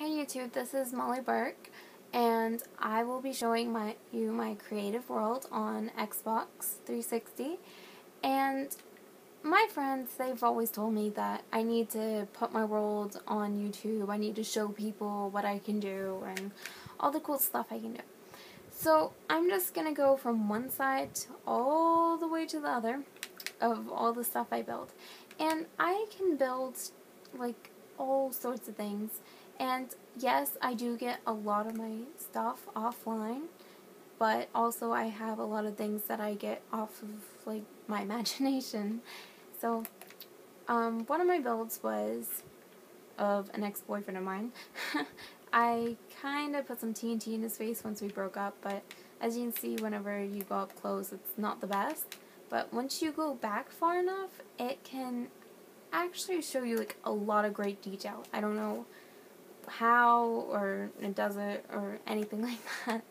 Hey YouTube, this is Molly Burke, and I will be showing my you my creative world on Xbox 360. And my friends, they've always told me that I need to put my world on YouTube. I need to show people what I can do and all the cool stuff I can do. So I'm just gonna go from one side all the way to the other of all the stuff I build. And I can build like all sorts of things. And yes, I do get a lot of my stuff offline, but also I have a lot of things that I get off of like my imagination. So, um, one of my builds was of an ex-boyfriend of mine. I kind of put some TNT in his face once we broke up, but as you can see, whenever you go up close, it's not the best. But once you go back far enough, it can actually show you like a lot of great detail. I don't know how or it does it or anything like that.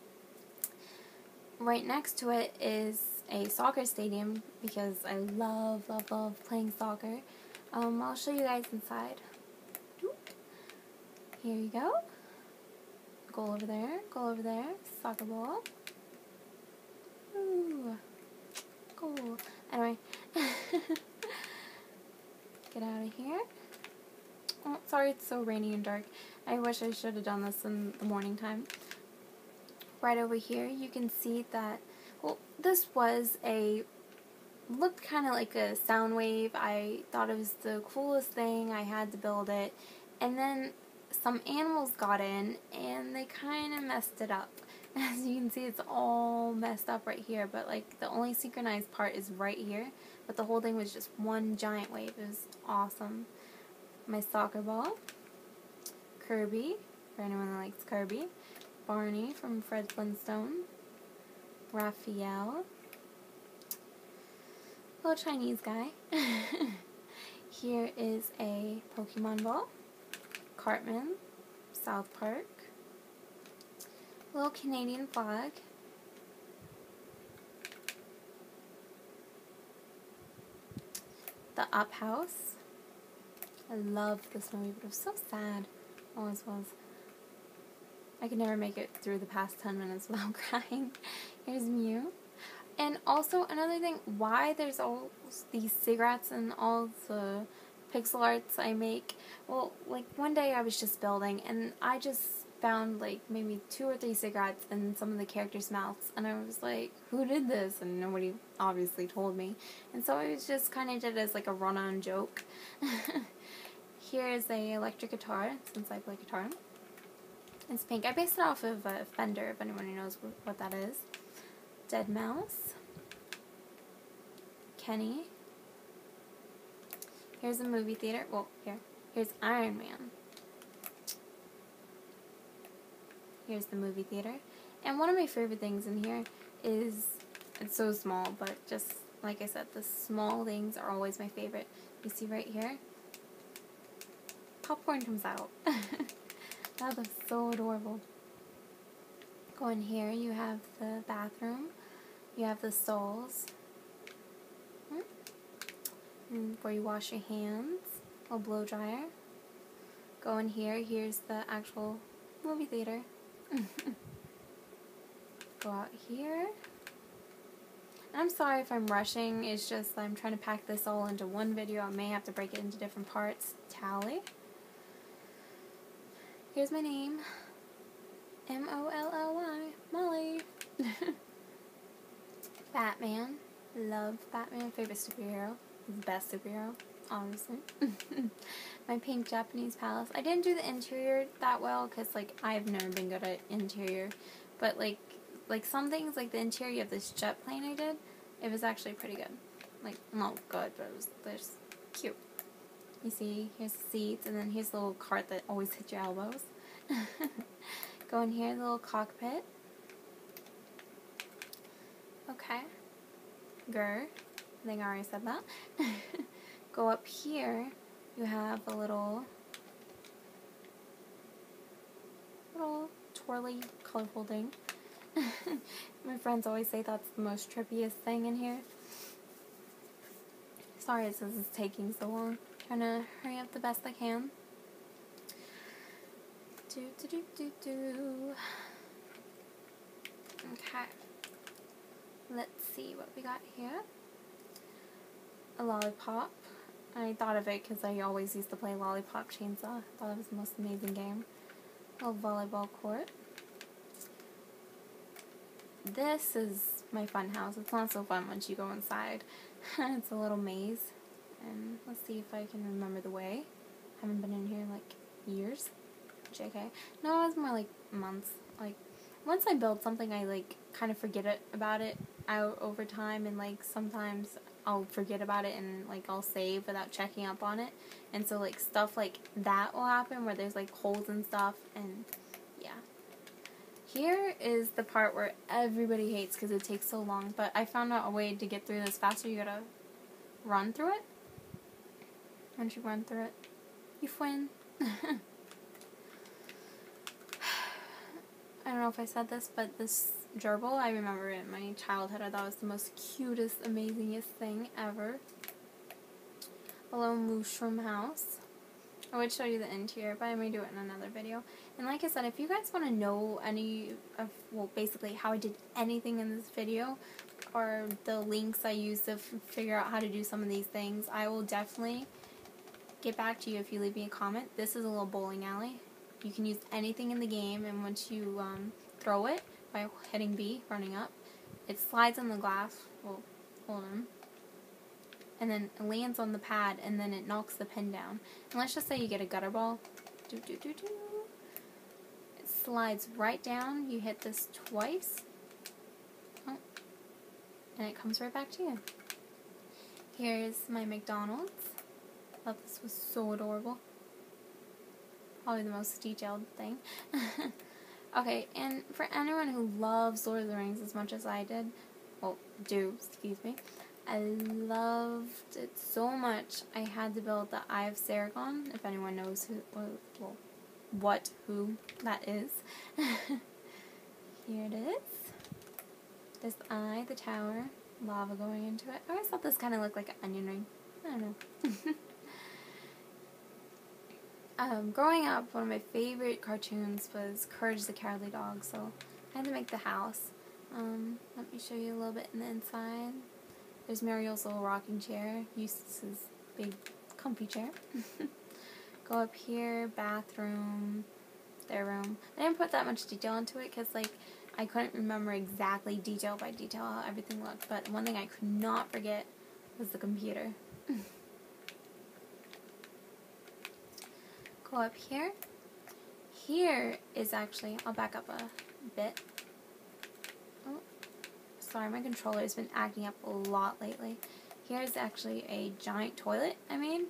Right next to it is a soccer stadium because I love, love, love playing soccer. Um, I'll show you guys inside. Here you go. Goal over there, goal over there, soccer ball. Ooh, cool. Anyway, get out of here. Oh, sorry it's so rainy and dark. I wish I should have done this in the morning time. Right over here, you can see that, well, this was a, looked kind of like a sound wave. I thought it was the coolest thing. I had to build it. And then some animals got in and they kind of messed it up. As you can see, it's all messed up right here, but like the only synchronized part is right here. But the whole thing was just one giant wave. It was awesome my soccer ball, Kirby, for anyone that likes Kirby, Barney from Fred Flintstone, Raphael, little Chinese guy. Here is a Pokemon ball, Cartman, South Park, little Canadian flag, the Up House, I love this movie, but it was so sad. Always was. I could never make it through the past 10 minutes without crying. Here's Mew. And also, another thing, why there's all these cigarettes and all the pixel arts I make. Well, like, one day I was just building, and I just found, like, maybe two or three cigarettes in some of the characters' mouths, and I was like, who did this? And nobody obviously told me. And so I was just kind of did it as, like, a run-on joke. Here is a electric guitar, since I play guitar. It's pink. I based it off of a Fender, if anyone knows what that is. Deadmau5. Kenny. Here's a movie theater. Well, here. Here's Iron Man. Here's the movie theater. And one of my favorite things in here is, it's so small, but just like I said, the small things are always my favorite. You see right here? popcorn comes out. that looks so adorable. Go in here, you have the bathroom, you have the stalls, hmm? where you wash your hands, a blow dryer. Go in here, here's the actual movie theater. Go out here. I'm sorry if I'm rushing, it's just I'm trying to pack this all into one video. I may have to break it into different parts. Tally. Here's my name. M-O-L-L-Y. Molly. Batman. Love Batman. Favorite superhero. Best superhero, honestly. my pink Japanese palace. I didn't do the interior that well because, like, I've never been good at interior. But, like, like some things, like the interior of this jet plane I did, it was actually pretty good. Like, not good, but it was just cute. You see, here's the seats, and then here's the little cart that always hits your elbows. Go in here, the little cockpit. Okay. Grr. I think I already said that. Go up here, you have a little, little twirly, colorful thing. My friends always say that's the most trippiest thing in here. Sorry this is taking so long trying to hurry up the best I can. Do, do, do, do, do. Okay. Let's see what we got here. A lollipop. I thought of it because I always used to play Lollipop Chainsaw. I thought it was the most amazing game. A little volleyball court. This is my fun house. It's not so fun once you go inside. it's a little maze. And let's see if I can remember the way. Haven't been in here in like years. JK. No, it was more like months. Like once I build something, I like kind of forget it about it out over time, and like sometimes I'll forget about it and like I'll save without checking up on it, and so like stuff like that will happen where there's like holes and stuff, and yeah. Here is the part where everybody hates because it takes so long, but I found out a way to get through this faster. You gotta run through it. Once you run through it, you win. I don't know if I said this, but this gerbil, I remember it in my childhood. I thought it was the most cutest, amazingest thing ever. A little mushroom house. I would show you the interior, but I may do it in another video. And like I said, if you guys want to know any of, well, basically how I did anything in this video, or the links I used to figure out how to do some of these things, I will definitely get back to you if you leave me a comment. This is a little bowling alley. You can use anything in the game, and once you um, throw it by hitting B, running up, it slides on the glass. Well, hold on. And then it lands on the pad, and then it knocks the pin down. And let's just say you get a gutter ball. Do, do, do, do. It slides right down. You hit this twice. Oh. And it comes right back to you. Here's my McDonald's. Thought this was so adorable probably the most detailed thing. okay, and for anyone who loves Lord of the Rings as much as I did, well, do, excuse me, I loved it so much I had to build the Eye of Saragon, if anyone knows who, well, what, who that is. Here it is. This eye, the tower, lava going into it. I always thought this kind of looked like an onion ring. I don't know. Um, growing up, one of my favorite cartoons was Courage the Cowardly Dog, so I had to make the house. Um, let me show you a little bit in the inside. There's Muriel's little rocking chair, Eustace's big comfy chair. Go up here, bathroom, their room. I didn't put that much detail into it because, like, I couldn't remember exactly detail by detail how everything looked, but one thing I could not forget was the computer. go up here. Here is actually, I'll back up a bit. Oh, sorry, my controller has been acting up a lot lately. Here's actually a giant toilet I made.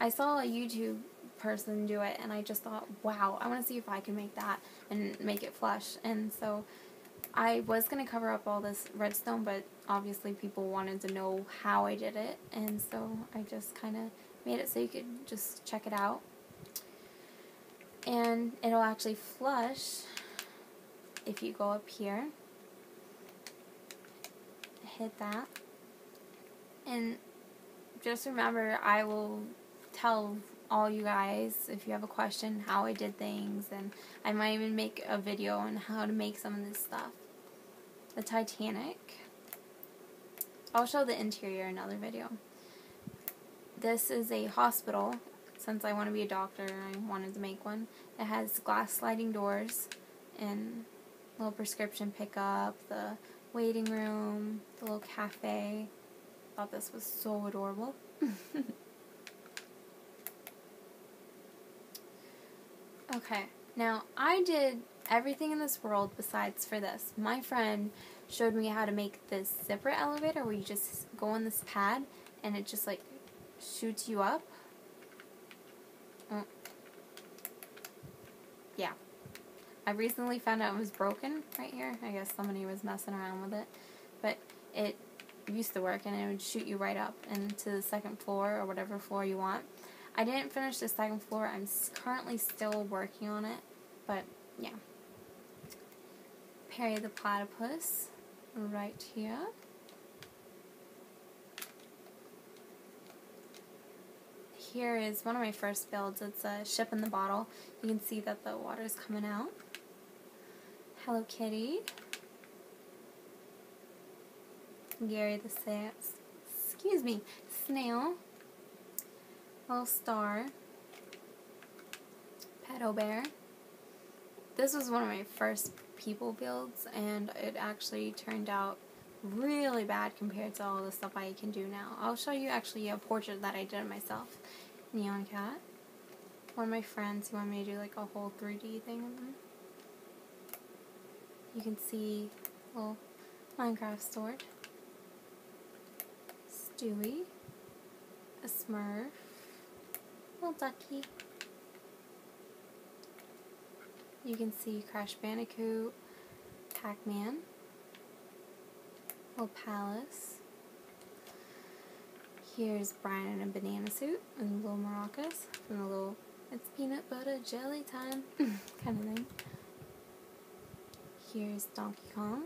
I saw a YouTube person do it and I just thought, wow, I want to see if I can make that and make it flush. And so I was going to cover up all this redstone, but obviously people wanted to know how I did it. And so I just kind of made it so you could just check it out and it'll actually flush if you go up here. Hit that. And just remember I will tell all you guys if you have a question how I did things and I might even make a video on how to make some of this stuff. The Titanic. I'll show the interior in another video. This is a hospital since I want to be a doctor, I wanted to make one. It has glass sliding doors and little prescription pickup, the waiting room, the little cafe. Thought this was so adorable. okay, now I did everything in this world besides for this. My friend showed me how to make this zipper elevator where you just go on this pad and it just like shoots you up Mm. Yeah. I recently found out it was broken right here. I guess somebody was messing around with it. But it used to work and it would shoot you right up into the second floor or whatever floor you want. I didn't finish the second floor. I'm currently still working on it. But yeah. Perry the platypus right here. Here is one of my first builds. It's a ship in the bottle. You can see that the water is coming out. Hello Kitty. Gary the Sass. Excuse me. Snail. Little star. Pedo Bear. This was one of my first people builds and it actually turned out really bad compared to all the stuff I can do now. I'll show you actually a portrait that I did myself. Nyan Cat. One of my friends wanted me to do like a whole 3D thing of them. You can see little Minecraft sword. Stewie. A Smurf. Little ducky. You can see Crash Bandicoot, Pac-Man, little palace. Here's Brian in a banana suit and little maracas and a little it's peanut butter jelly time kind of thing. Here's Donkey Kong.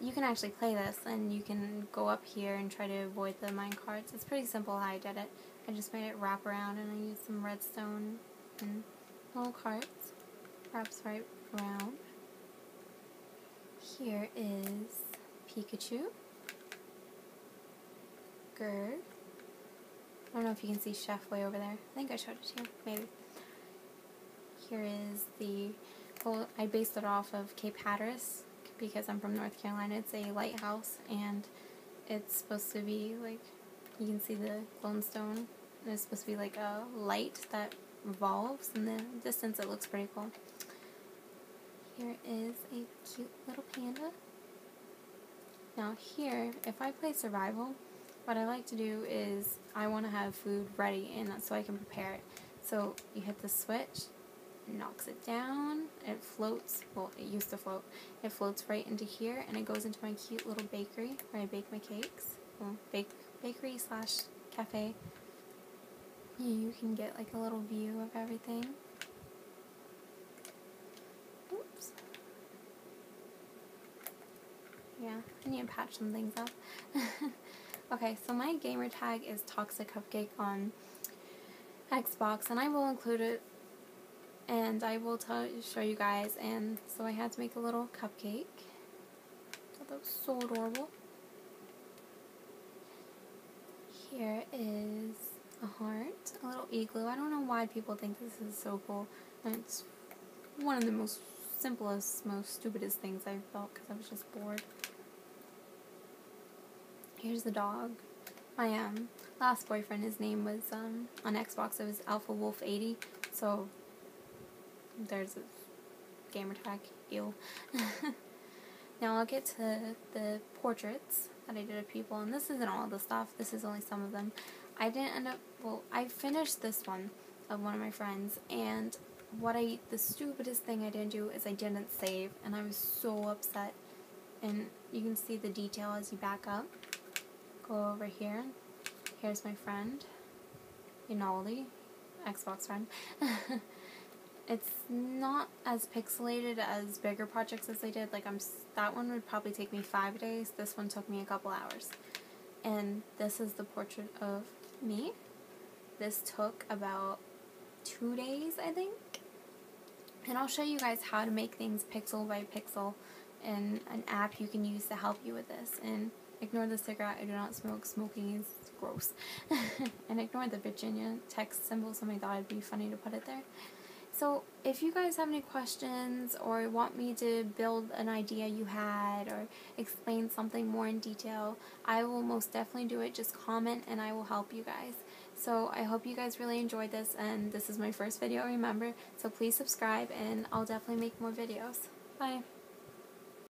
You can actually play this and you can go up here and try to avoid the mine carts. It's pretty simple how I did it. I just made it wrap around and I used some redstone and little carts. Wraps right around. Here is Pikachu. Gerd. I don't know if you can see Chef way over there. I think I showed it to you. Maybe. Here is the, well, I based it off of Cape Hatteras because I'm from North Carolina. It's a lighthouse and it's supposed to be like, you can see the glowstone. It's supposed to be like a light that revolves in the distance. It looks pretty cool. Here is a cute little panda. Now here, if I play survival, what I like to do is I want to have food ready and that's so I can prepare it. So you hit the switch, knocks it down, it floats, well it used to float, it floats right into here and it goes into my cute little bakery where I bake my cakes. Well, bake, bakery slash cafe. You can get like a little view of everything. Yeah, I need to patch some things up. okay, so my gamer tag is Toxic Cupcake on Xbox, and I will include it, and I will tell, show you guys. And so I had to make a little cupcake. That looks so adorable. Here is a heart, a little igloo. I don't know why people think this is so cool. And it's one of the most simplest, most stupidest things I've felt because I was just bored. Here's the dog. My um last boyfriend, his name was um on Xbox. It was Alpha Wolf 80. So there's a gamer tag. Ew. now I'll get to the portraits that I did of people, and this isn't all the stuff. This is only some of them. I didn't end up. Well, I finished this one of one of my friends, and what I the stupidest thing I didn't do is I didn't save, and I was so upset. And you can see the detail as you back up go over here. Here's my friend, Inaldi, Xbox friend. it's not as pixelated as bigger projects as I did. Like I'm, that one would probably take me five days. This one took me a couple hours. And this is the portrait of me. This took about two days, I think. And I'll show you guys how to make things pixel by pixel and an app you can use to help you with this. And Ignore the cigarette. I do not smoke. Smoking is gross. and ignore the Virginia text symbol. Somebody thought it'd be funny to put it there. So, if you guys have any questions or want me to build an idea you had or explain something more in detail, I will most definitely do it. Just comment and I will help you guys. So, I hope you guys really enjoyed this and this is my first video, remember. So, please subscribe and I'll definitely make more videos. Bye.